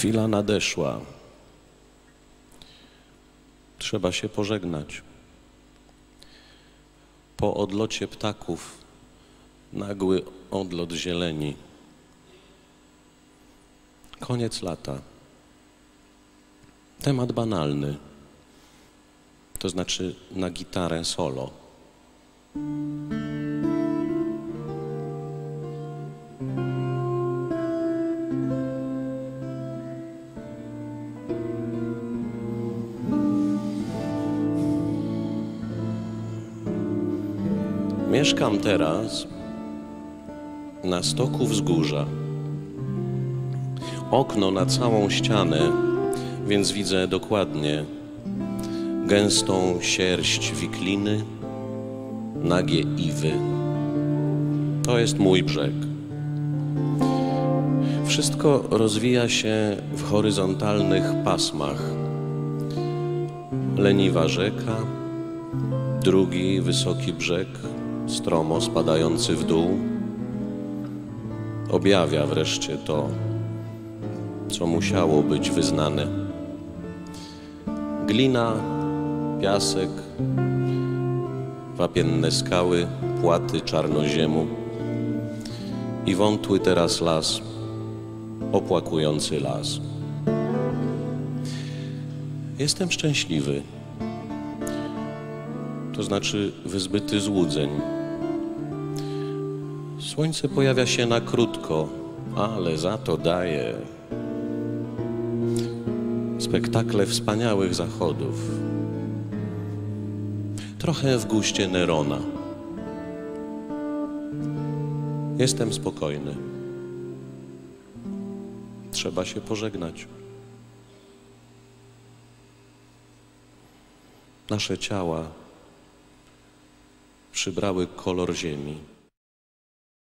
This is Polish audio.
Chwila nadeszła. Trzeba się pożegnać. Po odlocie ptaków nagły odlot zieleni. Koniec lata. Temat banalny. To znaczy na gitarę solo. Mieszkam teraz na stoku wzgórza. Okno na całą ścianę, więc widzę dokładnie gęstą sierść wikliny, nagie iwy. To jest mój brzeg. Wszystko rozwija się w horyzontalnych pasmach. Leniwa rzeka, drugi wysoki brzeg, stromo spadający w dół, objawia wreszcie to, co musiało być wyznane. Glina, piasek, wapienne skały, płaty czarnoziemu i wątły teraz las, opłakujący las. Jestem szczęśliwy, to znaczy wyzbyty złudzeń. Słońce pojawia się na krótko, ale za to daje spektakle wspaniałych zachodów. Trochę w guście Nerona. Jestem spokojny. Trzeba się pożegnać. Nasze ciała przybrały kolor ziemi.